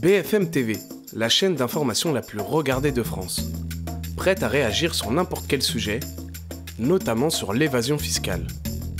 BFM TV, la chaîne d'information la plus regardée de France. Prête à réagir sur n'importe quel sujet, notamment sur l'évasion fiscale.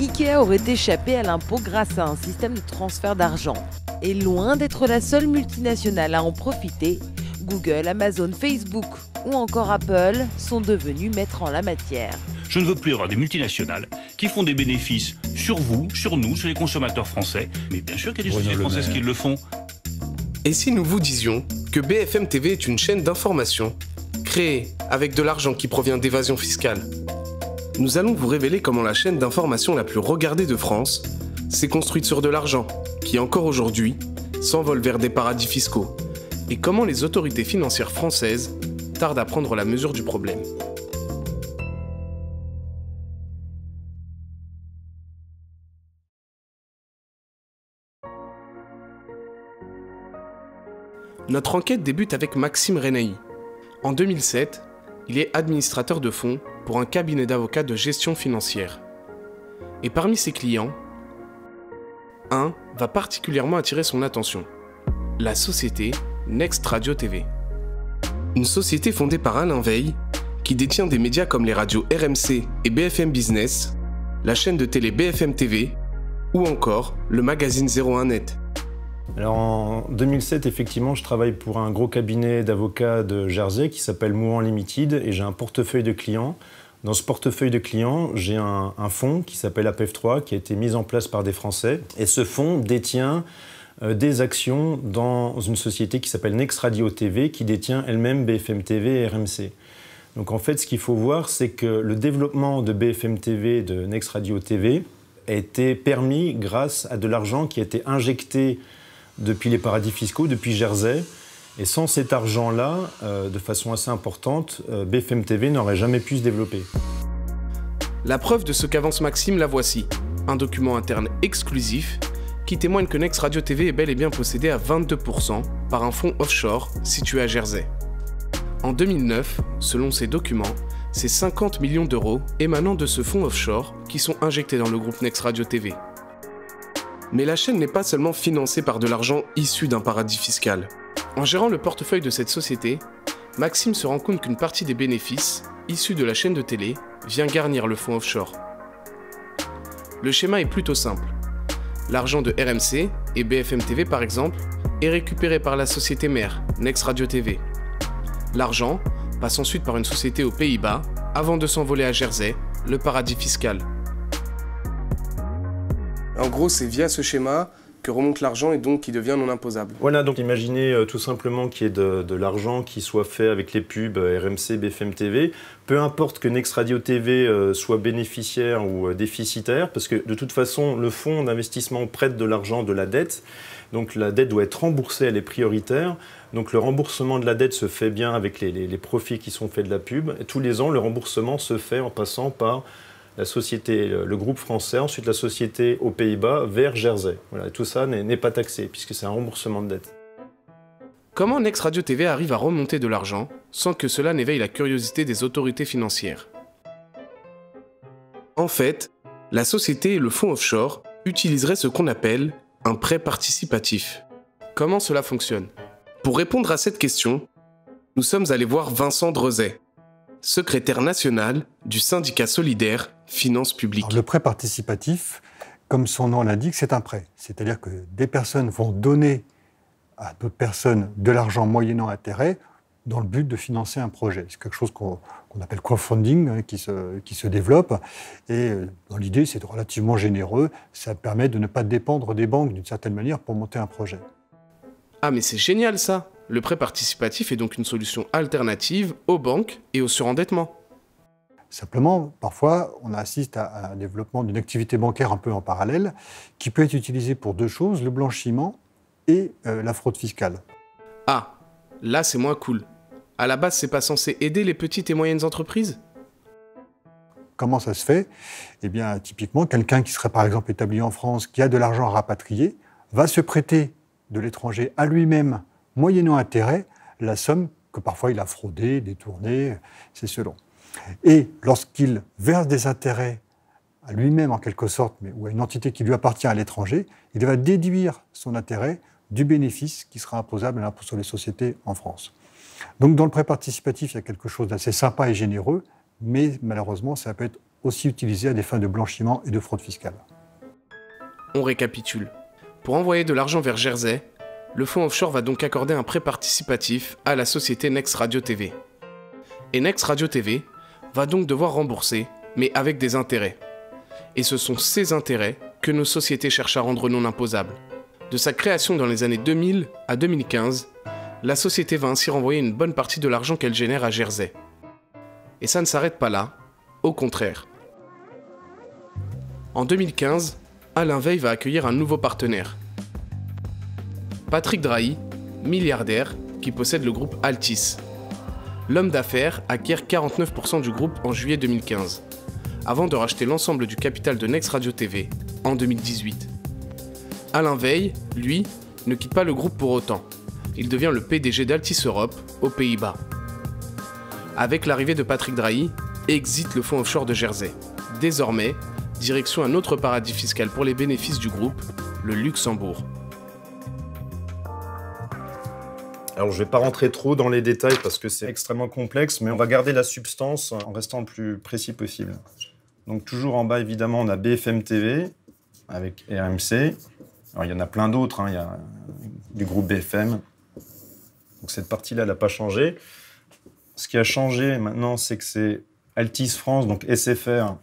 IKEA aurait échappé à l'impôt grâce à un système de transfert d'argent. Et loin d'être la seule multinationale à en profiter, Google, Amazon, Facebook ou encore Apple sont devenus maîtres en la matière. Je ne veux plus avoir des multinationales qui font des bénéfices sur vous, sur nous, sur les consommateurs français. Mais bien sûr qu'il y a des sociétés françaises qui le font. Et si nous vous disions que BFM TV est une chaîne d'information créée avec de l'argent qui provient d'évasion fiscale Nous allons vous révéler comment la chaîne d'information la plus regardée de France s'est construite sur de l'argent qui encore aujourd'hui s'envole vers des paradis fiscaux et comment les autorités financières françaises tardent à prendre la mesure du problème. Notre enquête débute avec Maxime Renaï. En 2007, il est administrateur de fonds pour un cabinet d'avocats de gestion financière. Et parmi ses clients, un va particulièrement attirer son attention. La société Next Radio TV. Une société fondée par Alain Veil, qui détient des médias comme les radios RMC et BFM Business, la chaîne de télé BFM TV ou encore le magazine 01net. Alors en 2007, effectivement, je travaille pour un gros cabinet d'avocats de Jersey qui s'appelle Mouan Limited et j'ai un portefeuille de clients. Dans ce portefeuille de clients, j'ai un, fonds qui s'appelle APF3 qui a été mis en place par des Français et ce fonds détient euh, des actions dans une société qui s'appelle Next Radio TV qui détient elle-même BFM TV et RMC. Donc en fait, ce qu'il faut voir, c'est que le développement de BFM TV de Next Radio TV a été permis grâce à de l'argent qui a été injecté depuis les paradis fiscaux, depuis Jersey. Et sans cet argent-là, euh, de façon assez importante, euh, BFM TV n'aurait jamais pu se développer. La preuve de ce qu'avance Maxime, la voici. Un document interne exclusif qui témoigne que Next Radio TV est bel et bien possédé à 22% par un fonds offshore situé à Jersey. En 2009, selon ces documents, c'est 50 millions d'euros émanant de ce fonds offshore qui sont injectés dans le groupe Next Radio TV. Mais la chaîne n'est pas seulement financée par de l'argent issu d'un paradis fiscal. En gérant le portefeuille de cette société, Maxime se rend compte qu'une partie des bénéfices, issus de la chaîne de télé, vient garnir le fonds offshore. Le schéma est plutôt simple. L'argent de RMC et BFM TV par exemple est récupéré par la société mère, Next Radio TV. L'argent passe ensuite par une société aux Pays-Bas avant de s'envoler à Jersey, le paradis fiscal. En gros, c'est via ce schéma que remonte l'argent et donc qui devient non imposable. Voilà, donc imaginez euh, tout simplement qu'il y ait de, l'argent qui soit fait avec les pubs euh, RMC, BFM TV. Peu importe que Next Radio TV euh, soit bénéficiaire ou déficitaire, parce que de toute façon, le fonds d'investissement prête de l'argent de la dette. Donc la dette doit être remboursée, elle est prioritaire. Donc le remboursement de la dette se fait bien avec les, profits qui sont faits de la pub. Tous les ans, le remboursement se fait en passant par la société, le groupe français, ensuite la société aux Pays-Bas vers Jersey. Voilà, tout ça n'est pas taxé puisque c'est un remboursement de dette. Comment Next Radio TV arrive à remonter de l'argent sans que cela n'éveille la curiosité des autorités financières? En fait, la société et le fonds offshore utiliseraient ce qu'on appelle un prêt participatif. Comment cela fonctionne? Pour répondre à cette question, nous sommes allés voir Vincent Drezet, secrétaire national du syndicat solidaire Finances publiques. le prêt participatif, comme son nom l'indique, c'est un prêt. C'est-à-dire que des personnes vont donner à d'autres personnes de l'argent moyennant intérêt dans le but de financer un projet. C'est quelque chose qu'on appelle crowdfunding hein, qui, se, qui se développe. Et euh, dans l'idée, c'est relativement généreux. Ça permet de ne pas dépendre des banques d'une certaine manière pour monter un projet. Ah mais c'est génial ça Le prêt participatif est donc une solution alternative aux banques et au surendettement. Simplement, parfois, on assiste à un développement d'une activité bancaire un peu en parallèle qui peut être utilisée pour deux choses, le blanchiment et euh, la fraude fiscale. Ah, là c'est moins cool. À la base, c'est pas censé aider les petites et moyennes entreprises? Comment ça se fait? Eh bien, typiquement, quelqu'un qui serait par exemple établi en France, qui a de l'argent à rapatrier, va se prêter de l'étranger à lui-même, moyennant intérêt, la somme que parfois il a fraudée, détournée, c'est selon. Et lorsqu'il verse des intérêts à lui-même en quelque sorte, ou à une entité qui lui appartient à l'étranger, il va déduire son intérêt du bénéfice qui sera imposable à l'impôt sur les sociétés en France. Donc dans le prêt participatif, il y a quelque chose d'assez sympa et généreux, mais malheureusement, ça peut être aussi utilisé à des fins de blanchiment et de fraude fiscale. On récapitule. Pour envoyer de l'argent vers Jersey, le fonds offshore va donc accorder un prêt participatif à la société Next Radio TV. Et Next Radio TV va donc devoir rembourser, mais avec des intérêts. Et ce sont ces intérêts que nos sociétés cherchent à rendre non imposables. De sa création dans les années 2000 à 2015, la société va ainsi renvoyer une bonne partie de l'argent qu'elle génère à Jersey. Et ça ne s'arrête pas là, au contraire. En 2015, Alain Veil va accueillir un nouveau partenaire. Patrick Drahi, milliardaire, qui possède le groupe Altis. L'homme d'affaires acquiert 49% du groupe en juillet 2015, avant de racheter l'ensemble du capital de Next Radio TV en 2018. Alain Veil, lui, ne quitte pas le groupe pour autant. Il devient le PDG d'Altis Europe aux Pays-Bas. Avec l'arrivée de Patrick Drahi, exit le fonds offshore de Jersey. Désormais, direction un autre paradis fiscal pour les bénéfices du groupe, le Luxembourg. Alors je ne vais pas rentrer trop dans les détails parce que c'est extrêmement complexe, mais on va garder la substance en restant le plus précis possible. Donc toujours en bas, évidemment, on a BFM TV avec RMC. Alors il y en a plein d'autres, hein. il y a du groupe BFM. Donc cette partie-là, elle n'a pas changé. Ce qui a changé maintenant, c'est que c'est Altis France, donc SFR,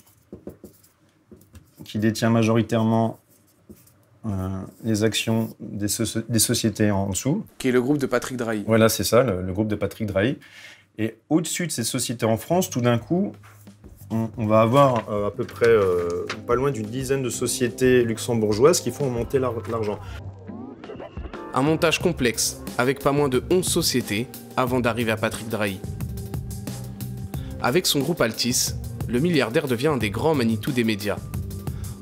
qui détient majoritairement les actions des, sociétés en dessous. Qui est le groupe de Patrick Drahi. Voilà, c'est ça, le, groupe de Patrick Drahi. Et au-dessus de ces sociétés en France, tout d'un coup, on, va avoir euh, à peu près euh, pas loin d'une dizaine de sociétés luxembourgeoises qui font monter l'argent. Un montage complexe, avec pas moins de 11 sociétés, avant d'arriver à Patrick Drahi. Avec son groupe Altis, le milliardaire devient un des grands Manitou des médias.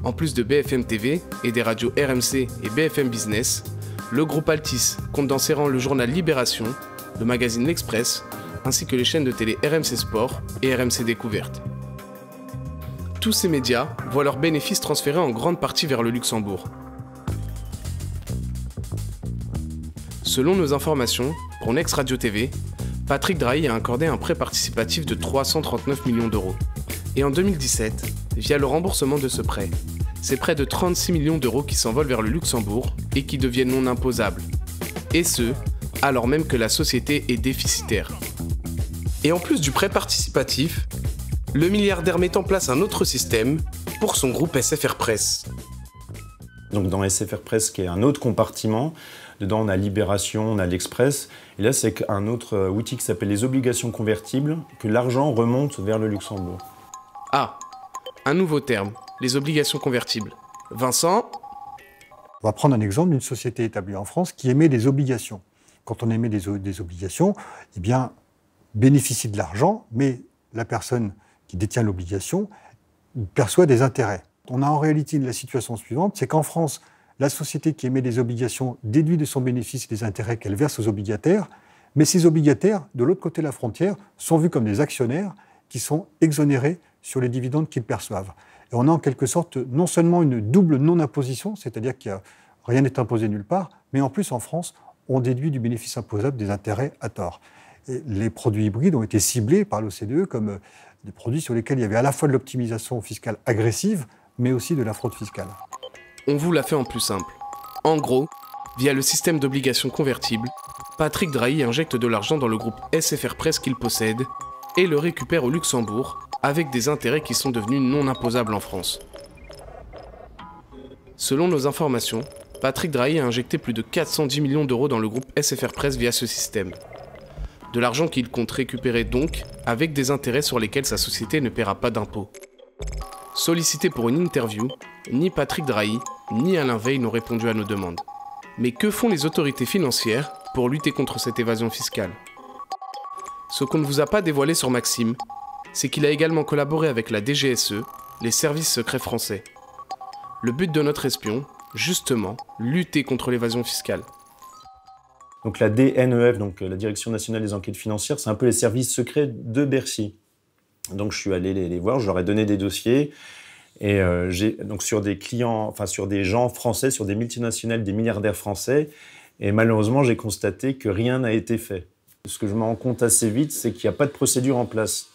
En plus de BFM TV et des radios RMC et BFM Business, le groupe Altis compte dans ses rangs le journal Libération, le magazine L'Express, ainsi que les chaînes de télé RMC Sport et RMC Découverte. Tous ces médias voient leurs bénéfices transférés en grande partie vers le Luxembourg. Selon nos informations, pour Next Radio TV, Patrick Drahi a accordé un prêt participatif de 339 millions d'euros. Et en 2017, via le remboursement de ce prêt, c'est près de 36 millions d'euros qui s'envolent vers le Luxembourg et qui deviennent non imposables. Et ce, alors même que la société est déficitaire. Et en plus du prêt participatif, le milliardaire met en place un autre système pour son groupe SFR Press. Donc dans SFR Press, qui est un autre compartiment, Dedans, on a Libération, on a l'Express. Et là, c'est un autre euh, outil qui s'appelle les obligations convertibles, que l'argent remonte vers le Luxembourg. Ah, un nouveau terme, les obligations convertibles. Vincent On va prendre un exemple d'une société établie en France qui émet des obligations. Quand on émet des, obligations, eh bien, bénéficie de l'argent, mais la personne qui détient l'obligation perçoit des intérêts. On a en réalité la situation suivante, c'est qu'en France, la société qui émet des obligations déduit de son bénéfice les intérêts qu'elle verse aux obligataires, mais ces obligataires, de l'autre côté de la frontière, sont vus comme des actionnaires qui sont exonérés sur les dividendes qu'ils perçoivent. Et on a en quelque sorte non seulement une double non-imposition, c'est-à-dire que rien n'est imposé nulle part, mais en plus en France, on déduit du bénéfice imposable des intérêts à tort. les produits hybrides ont été ciblés par l'OCDE comme des produits sur lesquels il y avait à la fois de l'optimisation fiscale agressive, mais aussi de la fraude fiscale. On vous l'a fait en plus simple. En gros, via le système d'obligations convertibles, Patrick Drahi injecte de l'argent dans le groupe SFR Press qu'il possède et le récupère au Luxembourg avec des intérêts qui sont devenus non imposables en France. Selon nos informations, Patrick Drahi a injecté plus de 410 millions d'euros dans le groupe SFR Press via ce système. De l'argent qu'il compte récupérer donc avec des intérêts sur lesquels sa société ne paiera pas d'impôts. Sollicité pour une interview, ni Patrick Drahi, ni Alain Veil n'ont répondu à nos demandes. Mais que font les autorités financières pour lutter contre cette évasion fiscale? Ce qu'on ne vous a pas dévoilé sur Maxime, c'est qu'il a également collaboré avec la DGSE, les services secrets français. Le but de notre espion, justement, lutter contre l'évasion fiscale. Donc la DNEF, donc la Direction nationale des enquêtes financières, c'est un peu les services secrets de Bercy. Donc je suis allé les, voir, je leur ai donné des dossiers. Et euh, j'ai donc sur des clients, enfin sur des gens français, sur des multinationales, des milliardaires français. Et malheureusement, j'ai constaté que rien n'a été fait. Ce que je me rends compte assez vite, c'est qu'il n'y a pas de procédure en place.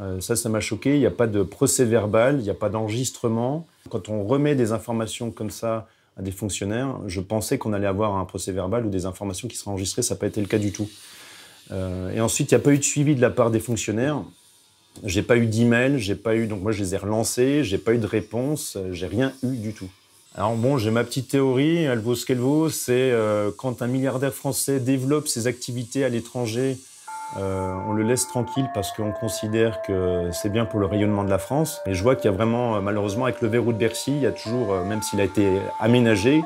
Euh, ça, ça m'a choqué. Il n'y a pas de procès verbal, il n'y a pas d'enregistrement. Quand on remet des informations comme ça à des fonctionnaires, je pensais qu'on allait avoir un procès verbal ou des informations qui seraient enregistrées. Ça n'a pas été le cas du tout. Euh, et ensuite, il n'y a pas eu de suivi de la part des fonctionnaires. J'ai pas eu d'email, j'ai pas eu. Donc moi, je les ai relancés, j'ai pas eu de réponse, j'ai rien eu du tout. Alors bon, j'ai ma petite théorie, elle vaut ce qu'elle vaut, c'est euh, quand un milliardaire français développe ses activités à l'étranger, euh, on le laisse tranquille parce qu'on considère que c'est bien pour le rayonnement de la France. Et je vois qu'il y a vraiment, euh, malheureusement, avec le verrou de Bercy, il y a toujours, même s'il a été aménagé,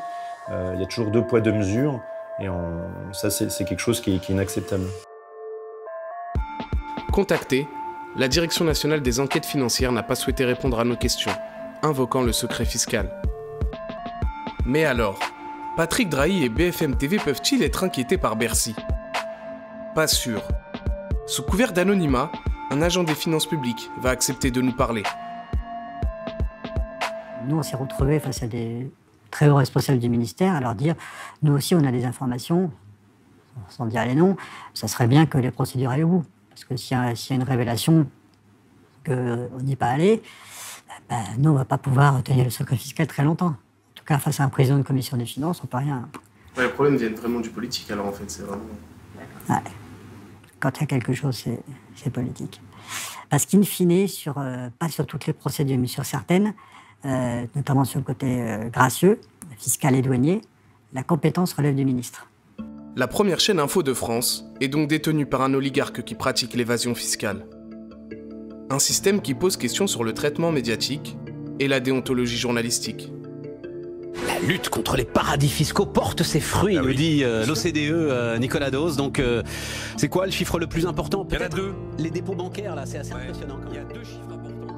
il y a toujours deux poids, deux mesures. Et ça, c'est quelque chose qui est, inacceptable. Contacté, la Direction nationale des enquêtes financières n'a pas souhaité répondre à nos questions, invoquant le secret fiscal. Mais alors, Patrick Drahi et BFM TV peuvent-ils être inquiétés par Bercy? Pas sûr. Sous couvert d'anonymat, un agent des finances publiques va accepter de nous parler. Nous, on s'est retrouvés face à des très hauts responsables du ministère à leur dire nous aussi, on a des informations, sans dire les noms, ça serait bien que les procédures aillent au bout. Parce que s'il y, a une révélation qu'on n'y est pas allé, ben, nous, on ne va pas pouvoir tenir le secret fiscal très longtemps face à un président de commission des finances, on peut rien. les problèmes viennent vraiment du politique, alors en fait, c'est vraiment. Quand il y a quelque chose, c'est politique. Parce qu'in fine, sur, euh, pas sur toutes les procédures, mais sur certaines, euh, notamment sur le côté euh, gracieux, fiscal et douanier, la compétence relève du ministre. La première chaîne info de France est donc détenue par un oligarque qui pratique l'évasion fiscale. Un système qui pose question sur le traitement médiatique et la déontologie journalistique. La lutte contre les paradis fiscaux porte ses fruits, ah nous dit euh, l'OCDE euh, Nicolas Dose. Donc, euh, c'est quoi le chiffre le plus important? Il y en a deux. Les dépôts bancaires, là, c'est assez impressionnant. Il y a deux chiffres importants.